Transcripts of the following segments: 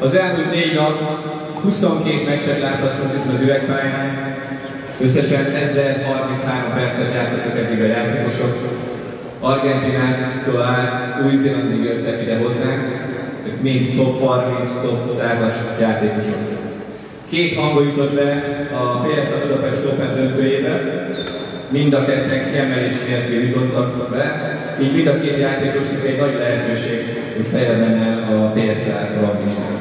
Az elmúlt négy nap 22 meccset láthattunk ezen az üvegpályán, összesen 1033 percet játszottak eddig a játékosok. Argentinától áll, Új-Zélandig jöttek ide hozzánk, mind top 30, top 100-as játékosok. Két hangba jutott be a PSA Budapest Open döntőjébe, mind a ketten kiemelés nélkül jutottak be, így mind a két játékosnak egy nagy lehetőség, hogy fejled menne a PSA ranglistán.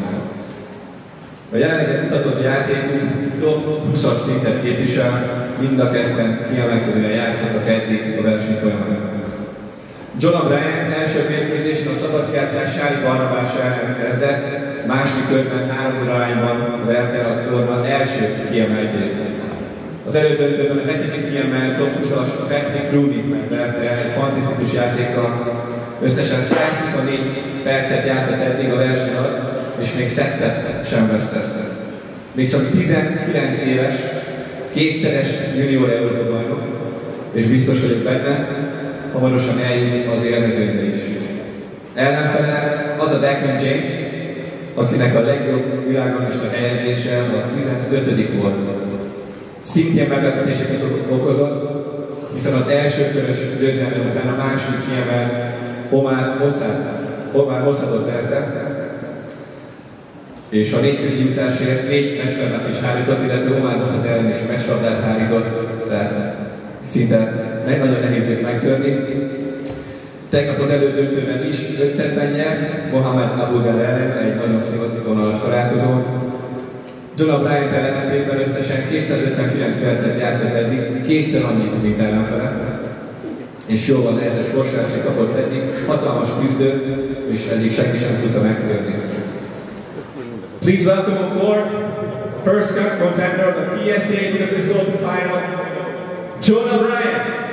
A jelenleg mutatott játékunk top 20-as szintet képvisel, mind a ketten kiemelkedően játszottak eddig a verseny folyamán. John O'Brien első mérkőzésen a szabadkártyás Sári Barnabás kezdett, második körben három irányban verte a torna első kiemeltjét. Az elődöntőben a hetedik kiemelt top 20-as Patrick Rooney verte egy fantasztikus játékkal, összesen 124 percet játszott eddig a verseny alatt, és még szettet sem vesztette. Még csak 19 éves, kétszeres junior Európa bajnok, és biztos vagyok benne, hamarosan eljut az élmezőnyre is. Ellenfele az a Declan James, akinek a legjobb világonista helyezése a 15. volt. Szintén meglepetéseket okozott, hiszen az első körös győzelem után a második kiemel Omar Mossadot verte, és a négy jutásért négy mesterlap is hárított, illetve Mossad ellen is a mesterlabdát hárított, tehát szinte meg nagyon nehéz őt megtörni. Tegnap az elődöntőben is 5 nyert, Mohamed Abulgar ellen egy nagyon színvonalas találkozót. John Bryant ellentétben összesen 259 percet játszott eddig, kétszer annyit, mint ellenfele. És jól van ezzel sorsási kapott eddig, hatalmas küzdő, és eddig senki sem tudta megtörni. Please welcome on board first contender of the PSA Budapest Open Final, John O'Brien.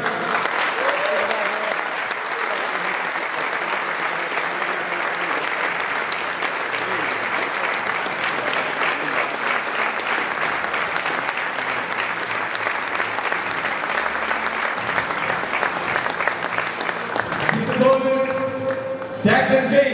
Declan James.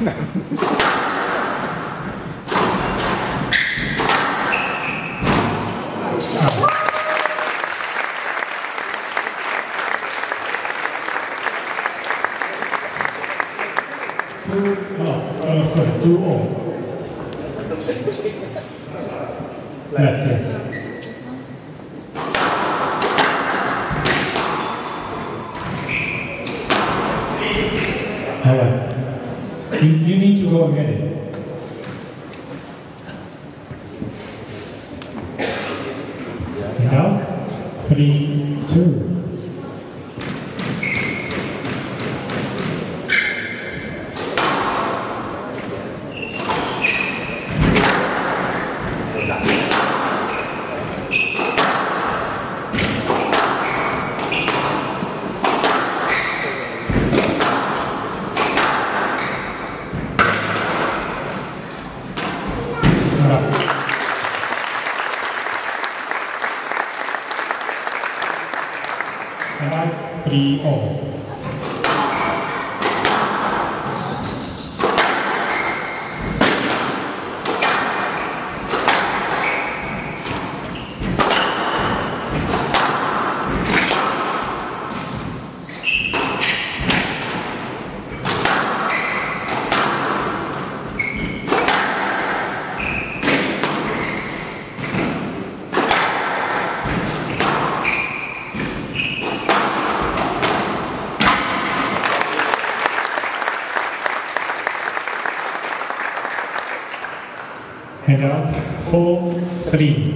No. Omega, all three.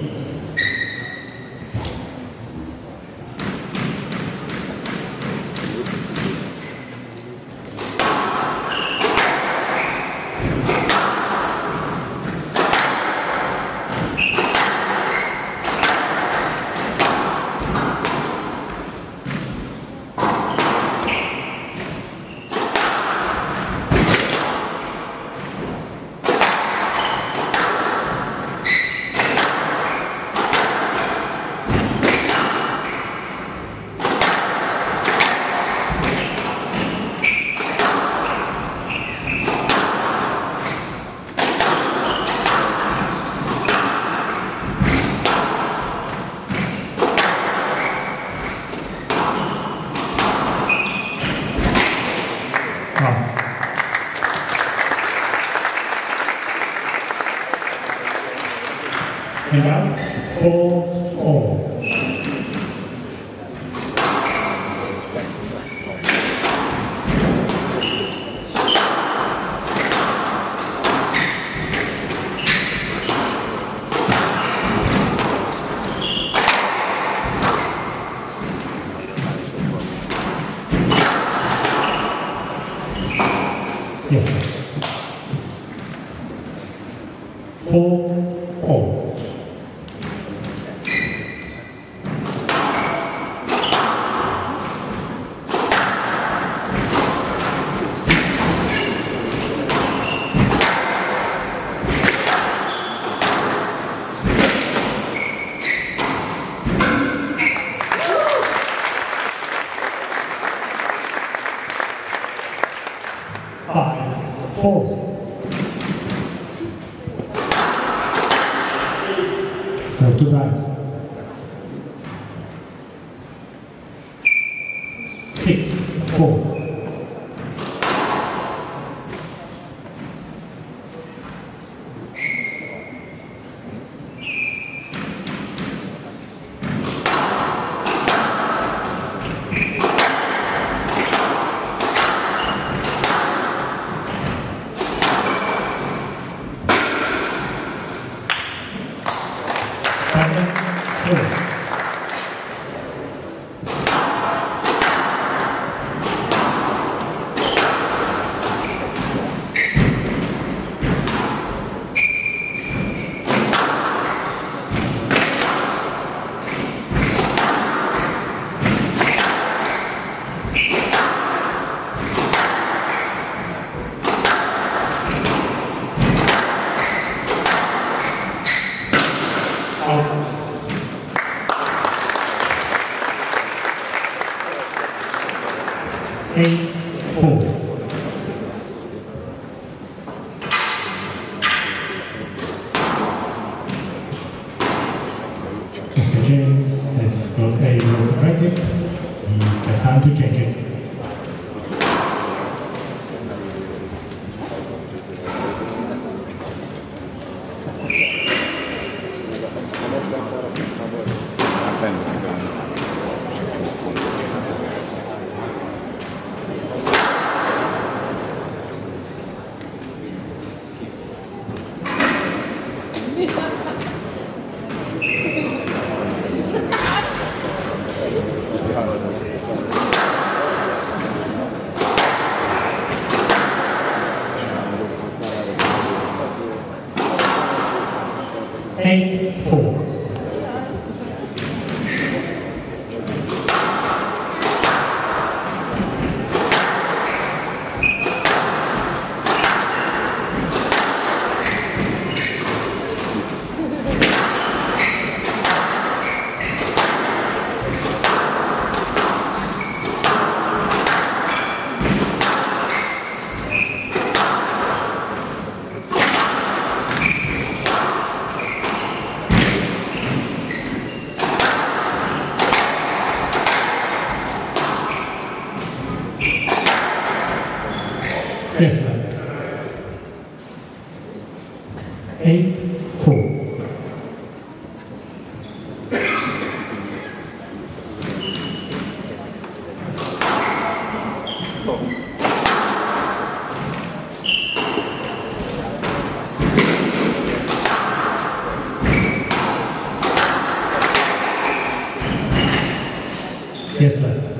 Yes, left.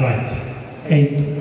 Right. Eight,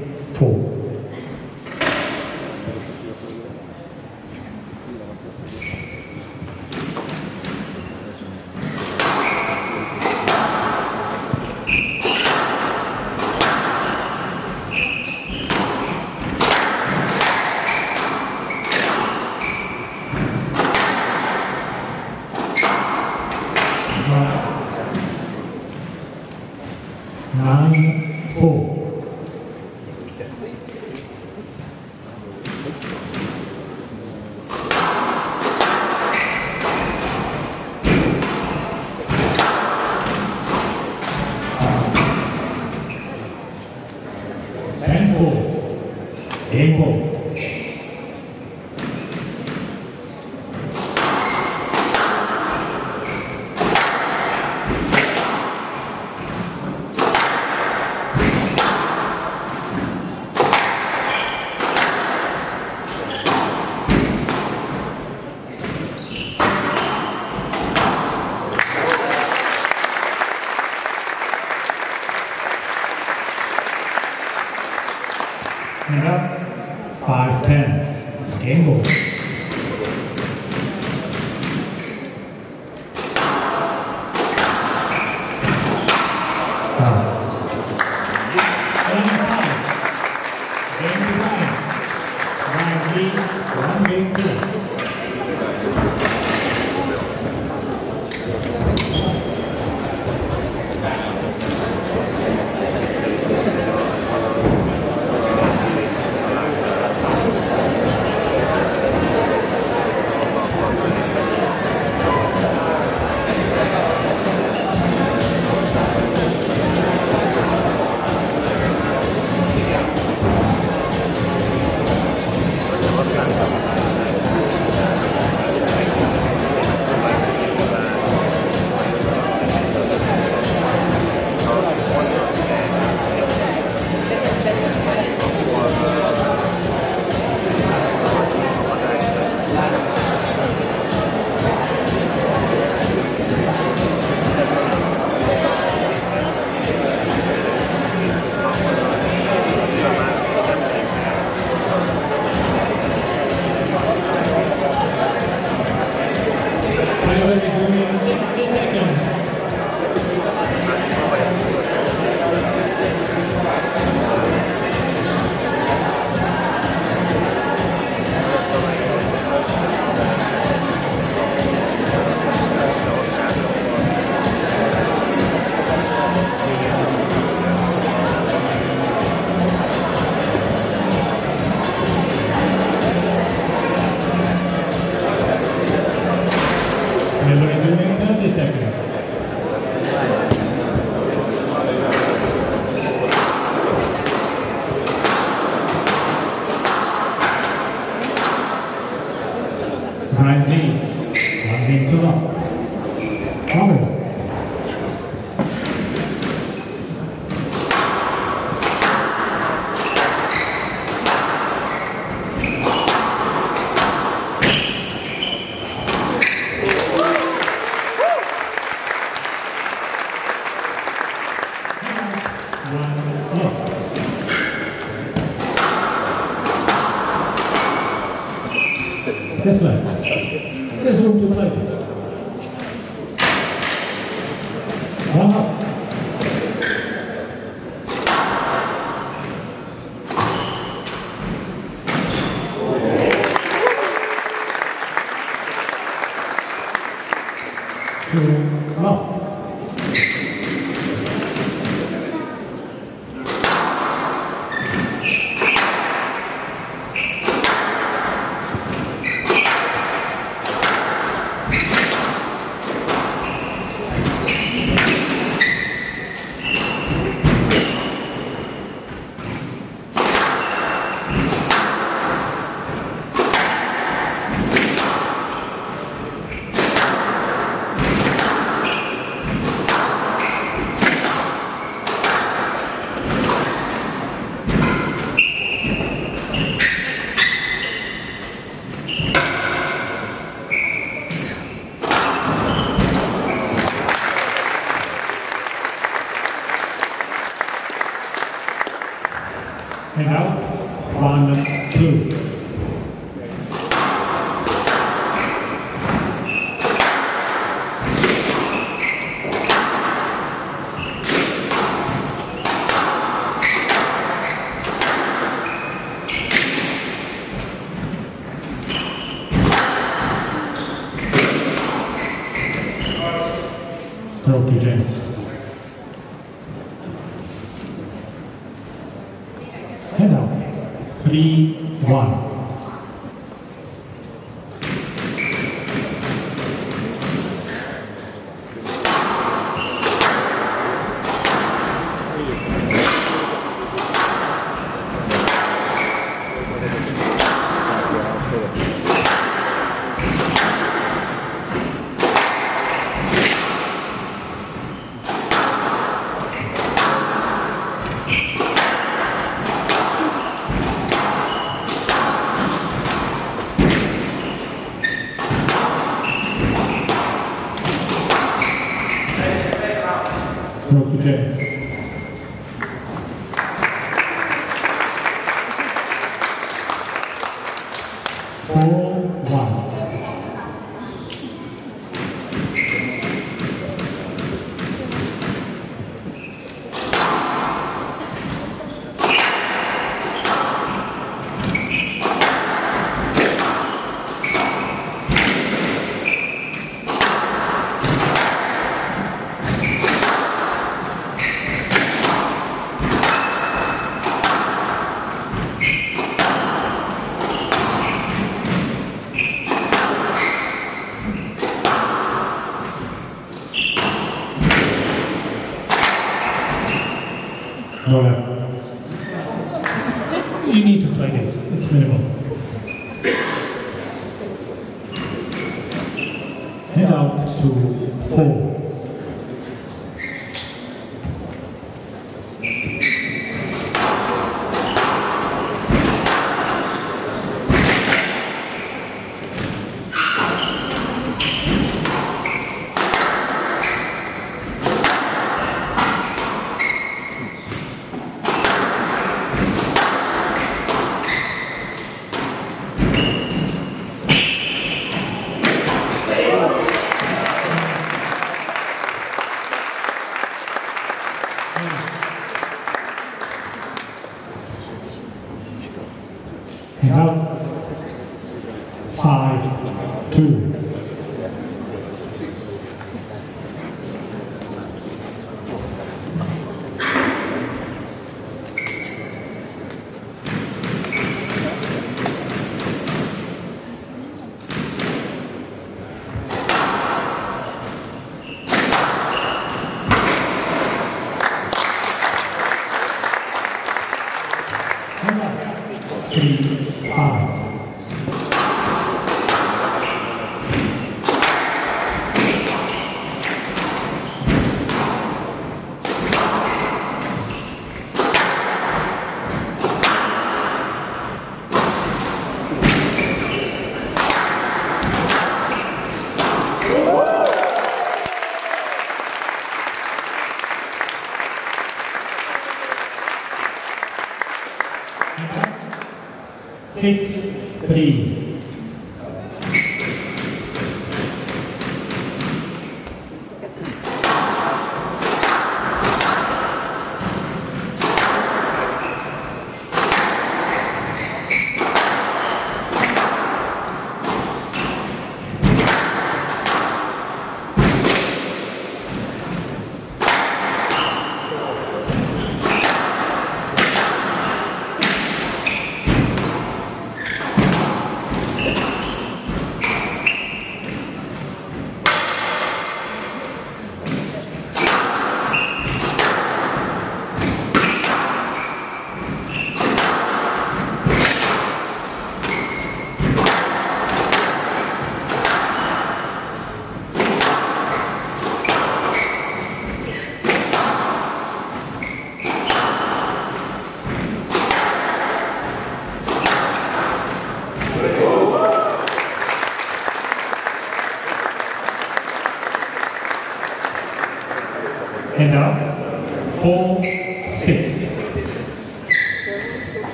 up.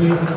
Please?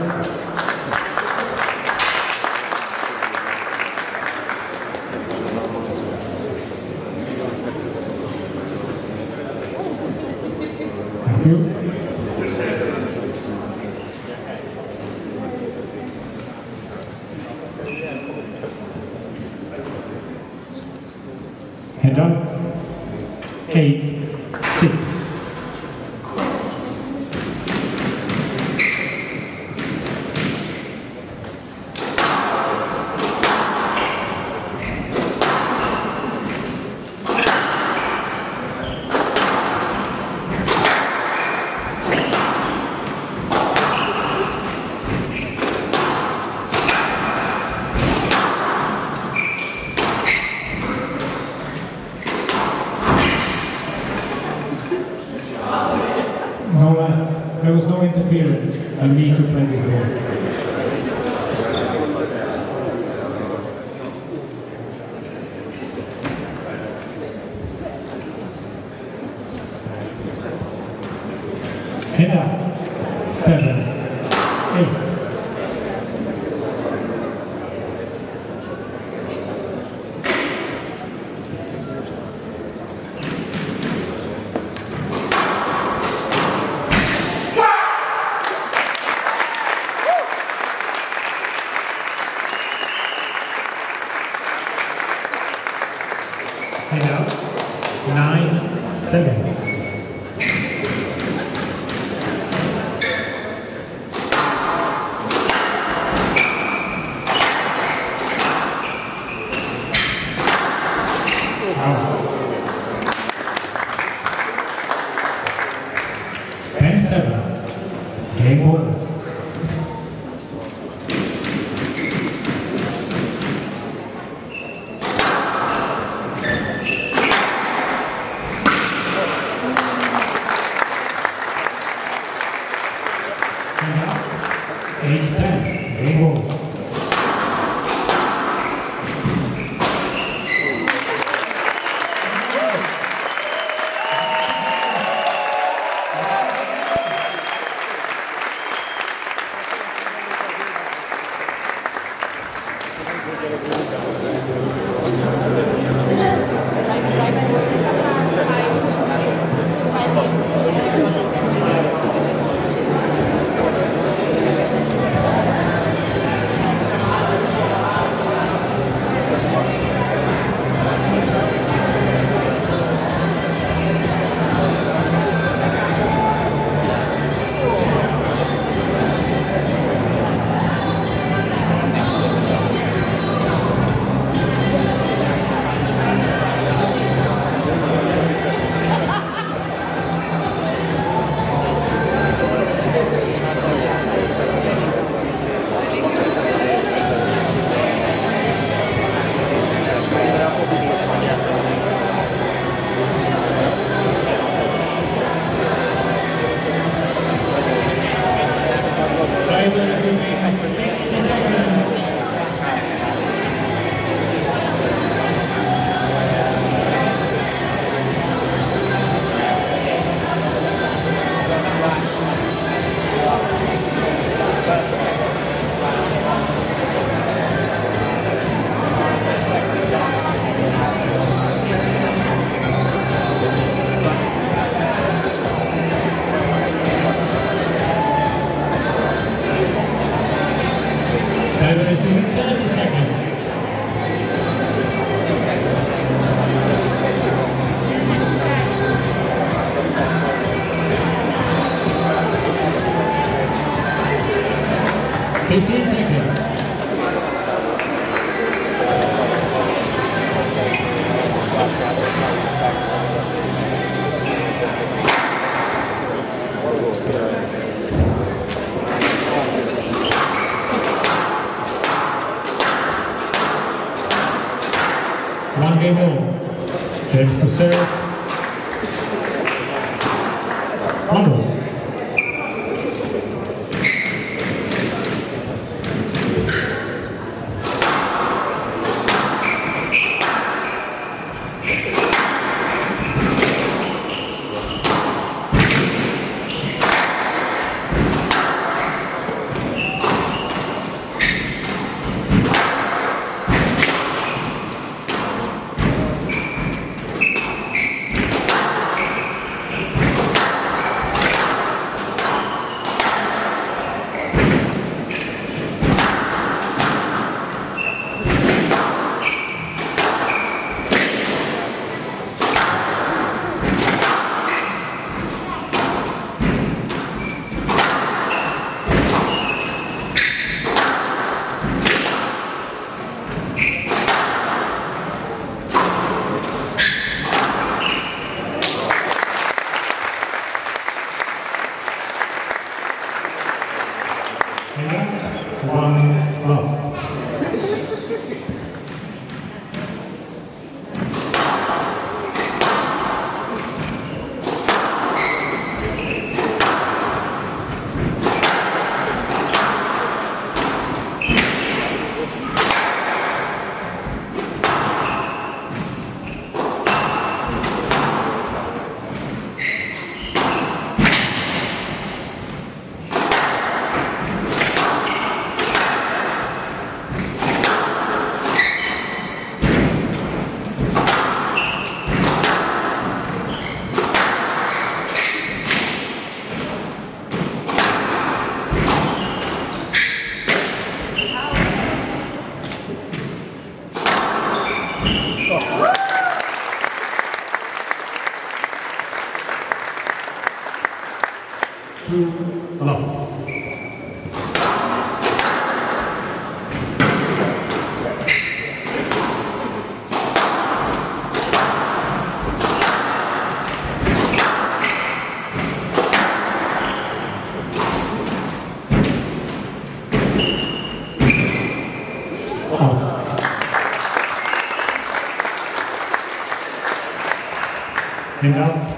Obrigado.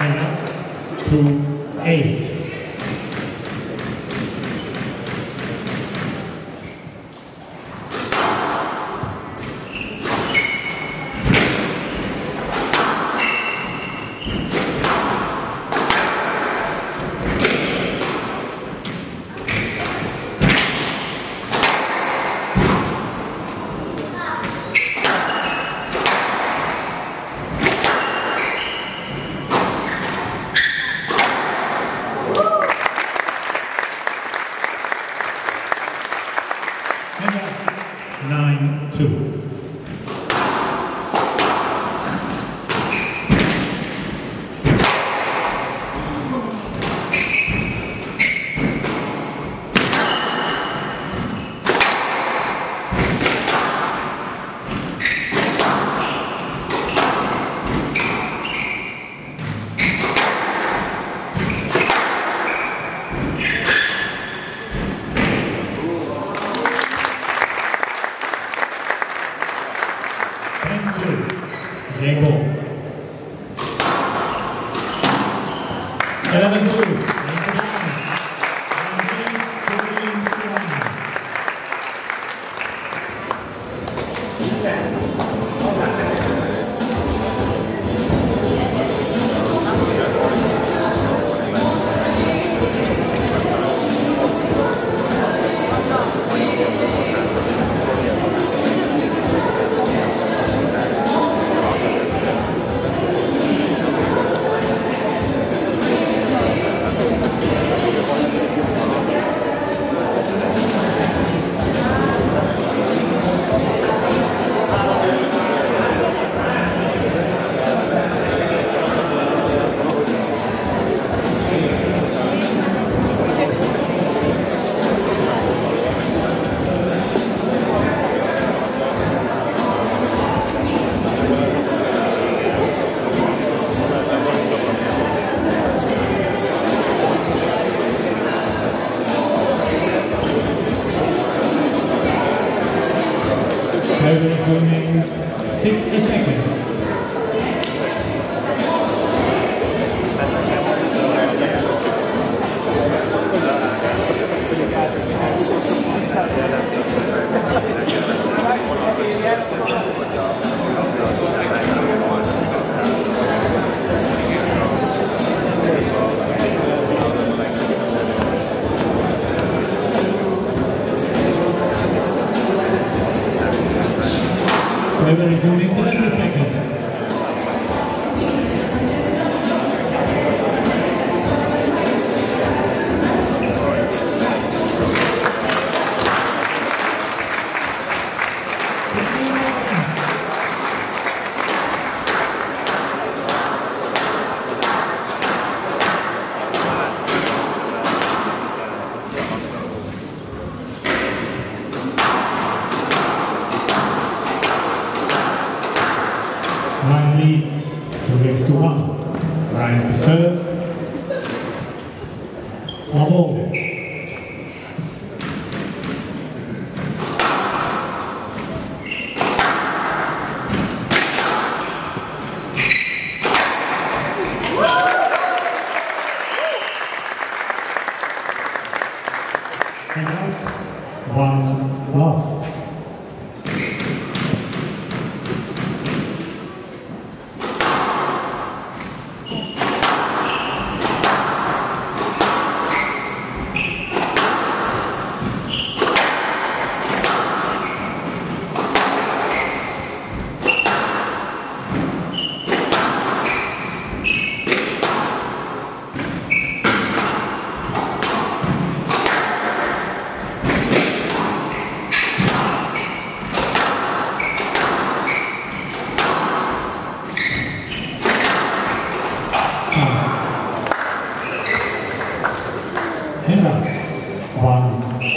And to.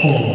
whole.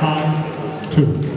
Time two. Hmm.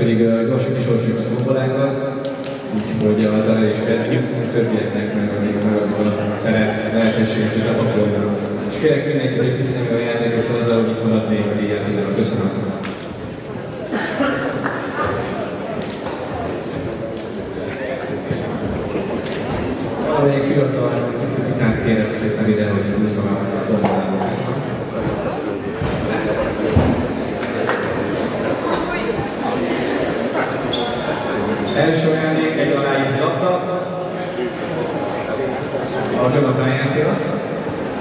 pedig gyorsan kisorsjuk a tombolákat, úgyhogy az elején is kezdjük, a többieknek meg még maradva a teret, lehetőséget, hogy És kérek mindenkit, hogy tiszteljük a játékot azzal, hogy itt marad néhány ilyen Köszönöm!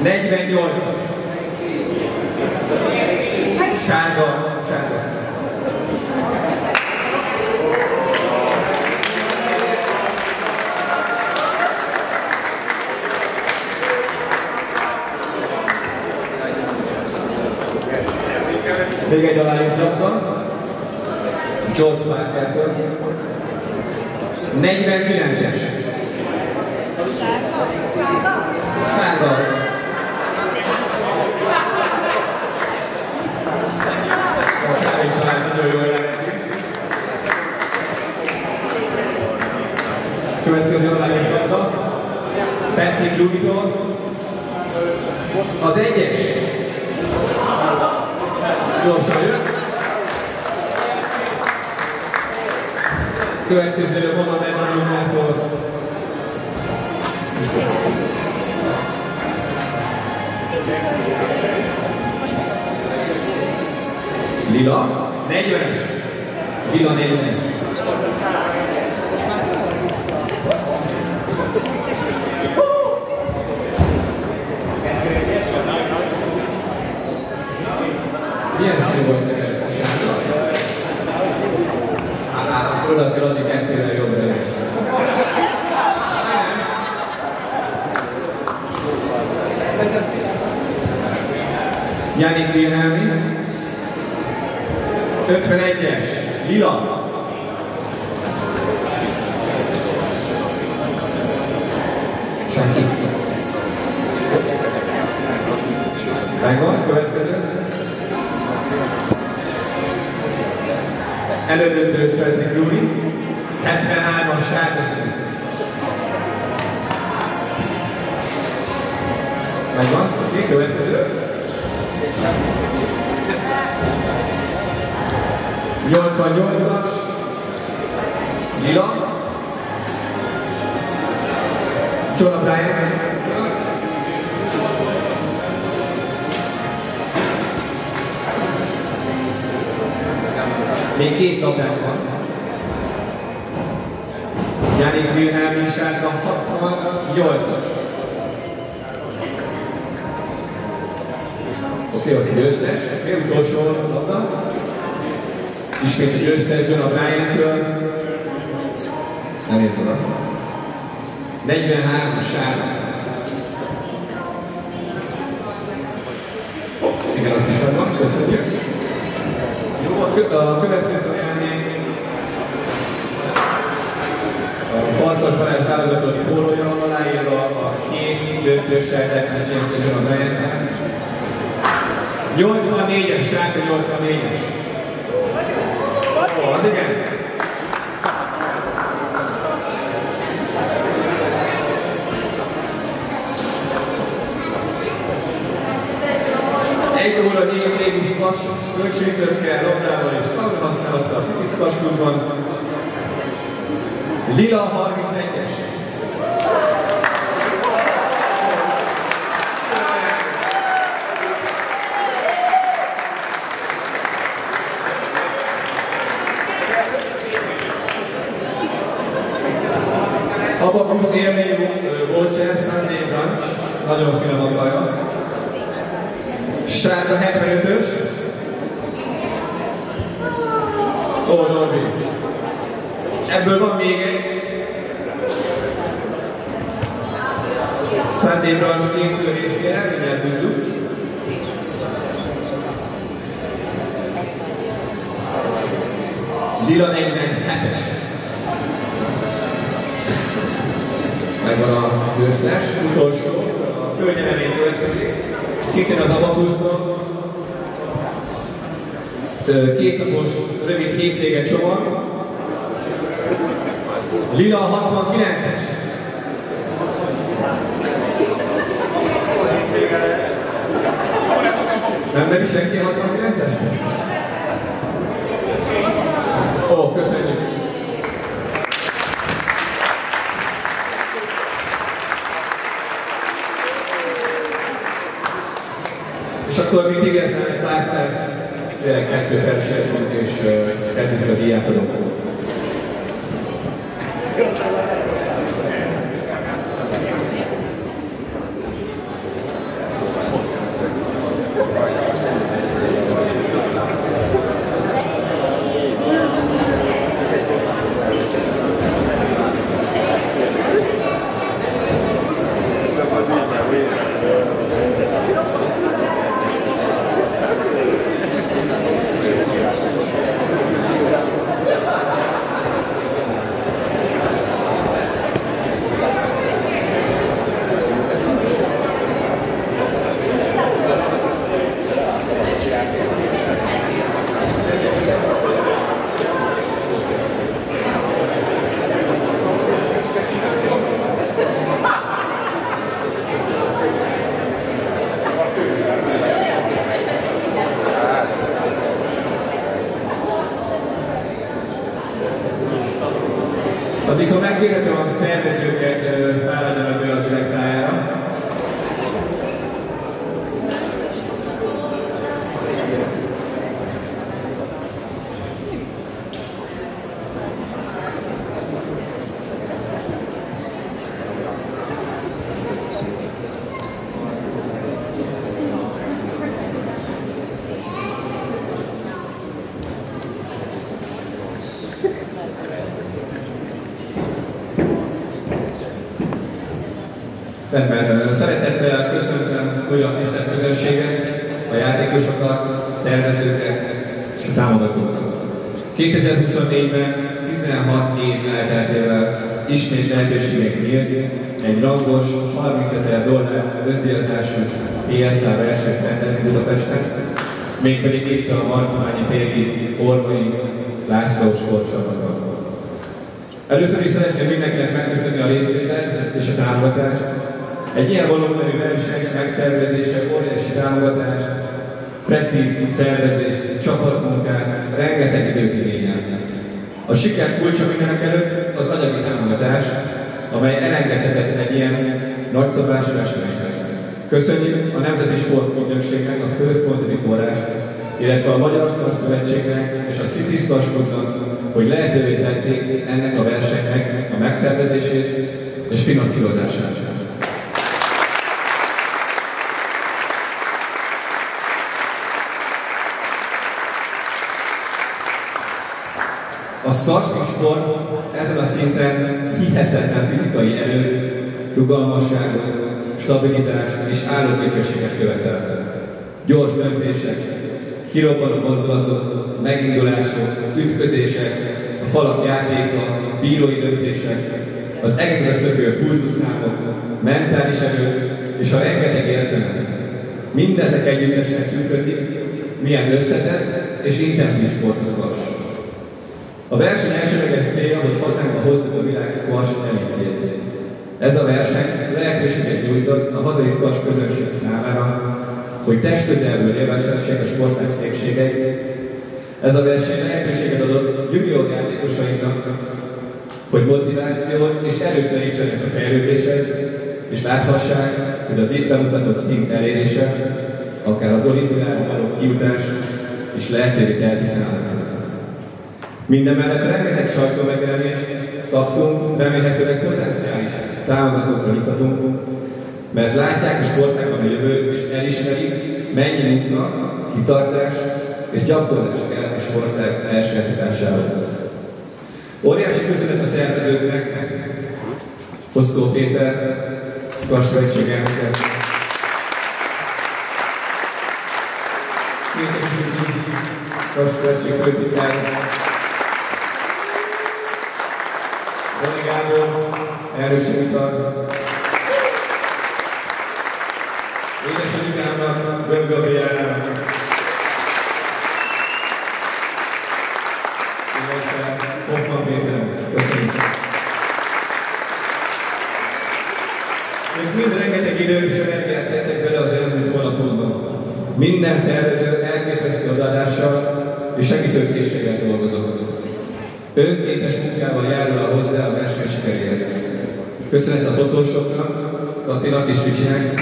10 de 28. Megvan, következő. Elődöntős Fredrik Júli. 73-as sárga színű. Megvan, oké, következő. 88-as. Lila. John O'Brien. Még két labdánk van. Jánik Wilhelm is sárga 68-as. Oké, okay, oké, győztes. Oké, okay, utolsó labda. Ismét a győztes John O'Brien-től. Nehéz oda. 43 sárga. Igen, is van, köszönjük. Jó, a, a következő ajándék a Farkas Balázs válogatott pólója aláírva a Declan James és John O'Brien. 84-es, sárga 84-es. Ó, az igen. Egy óra négy Davis Vas, költségtörkel, labdával és szalon használata a City Squash Klubban. Lila 31-es. Nagyon finom a baja. Sárga 75-ös. Ó, Norbi. Ebből van még egy. Sunday Brunch két részére, mindjárt bízunk. Lila 47-es. Megvan a győztes, utolsó, a fölnyeremény következik, szintén az abakuszban. Két napos rövid hétvége csomag. Lila 69-es. Nem nem senki 69-es? Ó, köszönjük. És akkor még ígértem egy pár perc, tényleg kettő percet, és kezdjük a diátodókat. Addig, ha megkérhetem a szervezőket, felálljanak be az üvegtájára. Rendben, szeretettel köszöntöm a tisztelt közönséget, a játékosokat, szervezőket, és a támogatóknak. 2024-ben 16 év elteltével ismét lehetőségek nyílt egy rangos 30 ezer dollár özdíjazású PSA versenyt rendezni Budapesten, mégpedig itt a Marcmányi téri Orvai László sportcsapata. Először is szeretném mindenkinek megköszönni a részvételt és a támogatást. Egy ilyen volumenű verseny megszervezése óriási támogatást, precíz szervezést, csapatmunkát, rengeteg időt igényel. A siker kulcsa mindenek előtt az anyagi támogatás, amely elengedhetetlen egy ilyen nagyszabású eseményhez. Köszönjük a Nemzeti Sportügynökségnek, a főszponzori forrás, illetve a Magyar Sport Szövetségnek és a City Sportskutnak, hogy lehetővé tették ennek a versenynek a megszervezését és finanszírozását. A squash sport ezen a szinten hihetetlen fizikai erőt, rugalmasságot, stabilitást és állóképességet követel. Gyors döntések, kirobbanó mozdulatok, megindulások, ütközések, a falak játéka, bírói döntések, az egekre szökő pulzuszámok, mentális erő és a rengeteg érzelem. Mindezek együttesen tükrözik, milyen összetett és intenzív sport a verseny elsőleges célja, hogy hazánkba hozzuk a világ squash elitjét. Ez a verseny lehetőséget nyújtott a hazai squash közönség számára, hogy testközelből élvezhessék a sportág szépségeit. Ez a verseny lehetőséget adott junior játékosainknak, hogy motivációt és erőt a fejlődéshez, és láthassák, hogy az itt bemutatott szint elérése, akár az olimpiára való kijutás, is lehetővé teheti számára. Minden mellett rengeteg sajtó megjelenést kaptunk, remélhetőleg potenciális támogatókra nyugtatunk, mert látják a sportágban a jövő, és elismerik, mennyi munka, kitartás és gyakorlás kell a sportág elsajátításához. Óriási köszönet a szervezőknek, Osztó Péter, Szkas Szövetség elnöke, Szkas Madison. Fotósoknak, Katinak és Vicsinek,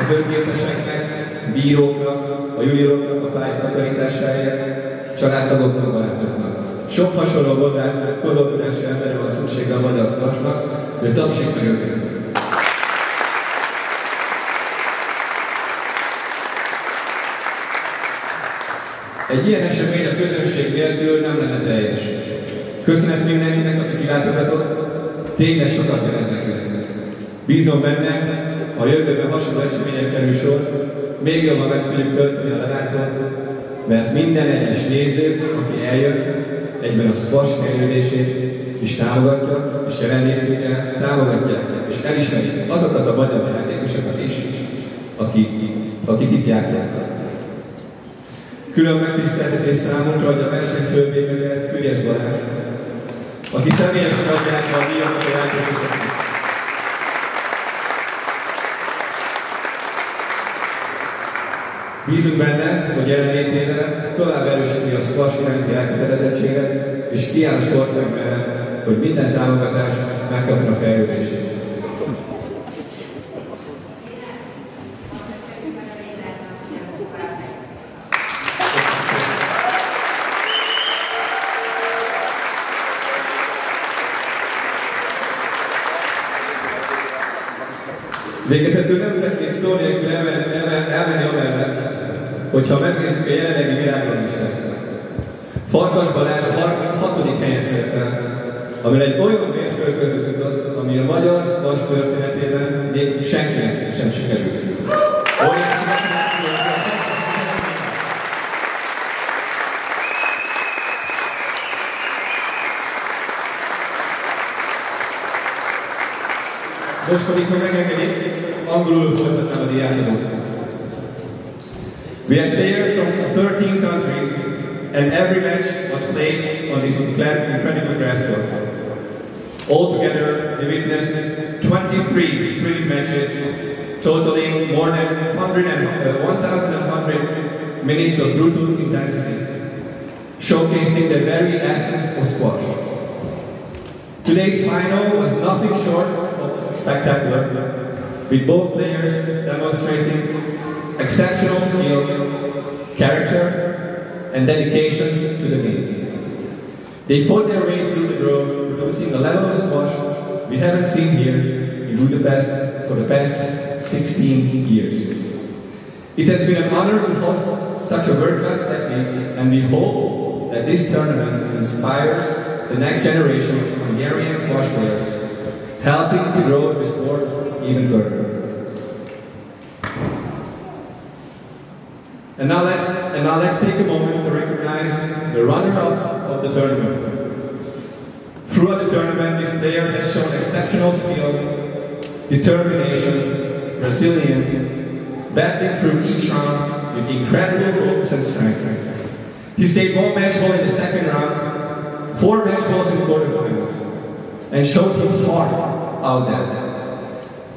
az önkénteseknek, bíróknak, a junioroknak a pályák takarításáért, családtagoknak, barátoknak. Sok hasonló gondolkodási emberre van szüksége a magyar szakasnak, hogy tapsik meg őket. Egy ilyen esemény a közönség nélkül nem lenne teljes. Köszönet mindenkinek, aki kilátogatott, tényleg sokat jelent nekünk. Bízom benne, a jövőben hasonló események kerül sor, még jobban meg tudjuk tölteni a lelátót, mert minden egyes néző, aki eljön, egyben a squash fejlődését is támogatja, és jelenlétünkkel támogatja, és elismeri azokat a magyar játékosokat is, akik, akik itt játszottak. Külön megtiszteltetés számunkra, hogy a verseny fővédője Fügyes Balázs, aki személyesen adja a díjakat a játékosoknak. Bízunk benne, hogy jelenlétével tovább erősíti a squash iránti elkötelezettséget, és kiáll a sportág mellett, hogy minden támogatás megkapja a fejlődését. Végezetül nem szeretnék szó nélkül elmenni amellett, hogyha megnézzük a jelenlegi világrendiset. Farkas Balázs a 36. helyen szerepel, amivel egy olyan mérföldkörhöz jutott, ami a magyar szpars történetében még senkinek sem sikerült. Olyan Most pedig, megengedik, angolul a. We had players from 13 countries, and every match was played on this incredible grass court. Altogether, we witnessed 23 thrilling matches, totaling more than 100 and, uh, 1,100 minutes of brutal intensity, showcasing the very essence of squash. Today's final was nothing short of spectacular, with both players demonstrating exceptional skill, character, and dedication to the game. They fought their way through the draw, producing a level of squash we haven't seen here in Budapest for the past 16 years. It has been an honor to host such a world-class athletes, and we hope that this tournament inspires the next generation of Hungarian squash players, helping to grow the sport even. And now let's and now let's take a moment to recognize the runner-up of the tournament. Throughout the tournament, this player has shown exceptional skill, determination, resilience, battling through each round with incredible focus and strength. He saved one match ball in the second round four match balls in quarterfinals, and showed his heart out there.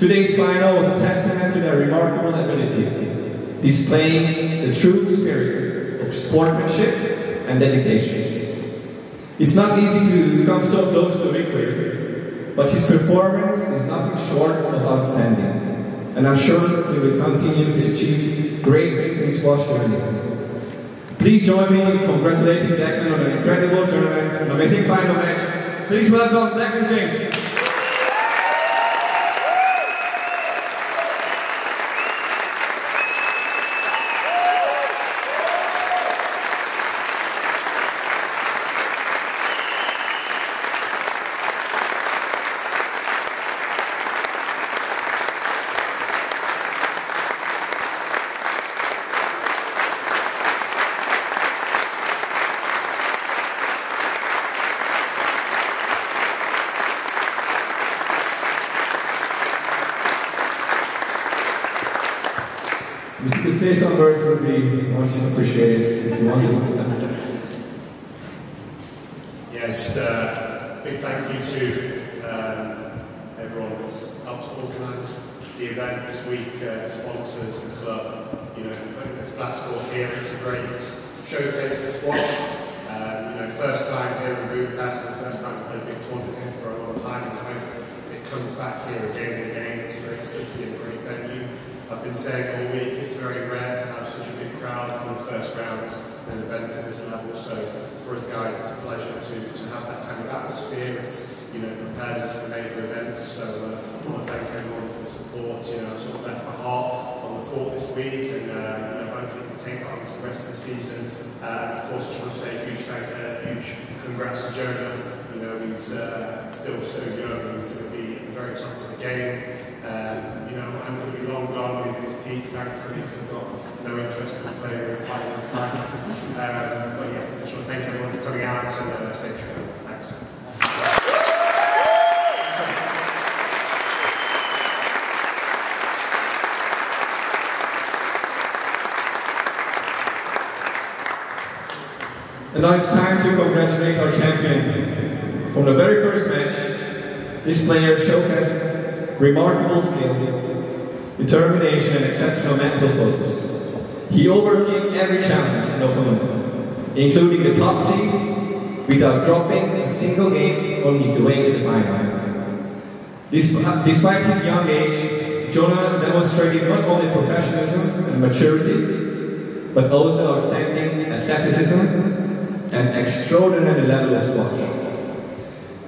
Today's final was a testament to their remarkable ability, displaying the true spirit of sportsmanship and dedication. It's not easy to come so close to victory, but his performance is nothing short of outstanding, and I'm sure he will continue to achieve great things in squash. Please join me in congratulating Declan on an incredible tournament, an amazing final match. Please welcome Declan James. And now it's time to congratulate our champion. From the very first match, this player showcased remarkable skill, determination, and exceptional mental focus. He overcame every challenge in the tournament, including the top seed, without dropping a single game on his way to the final. Despite his young age, Jonah demonstrated not only professionalism and maturity, but also outstanding athleticism and extraordinary level of squash.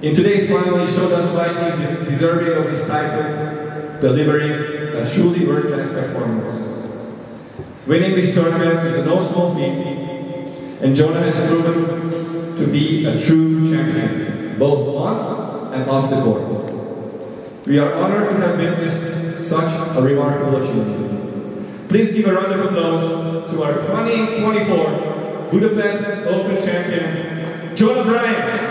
In today's final, he showed us why he is deserving of his title, delivering a truly world-class performance. Winning this tournament is a no small feat, and Jonah has proven to be a true champion, both on and off the court. We are honored to have witnessed such a remarkable achievement. Please give a round of applause to our 2024 Budapest Open champion, Jonah Bryant.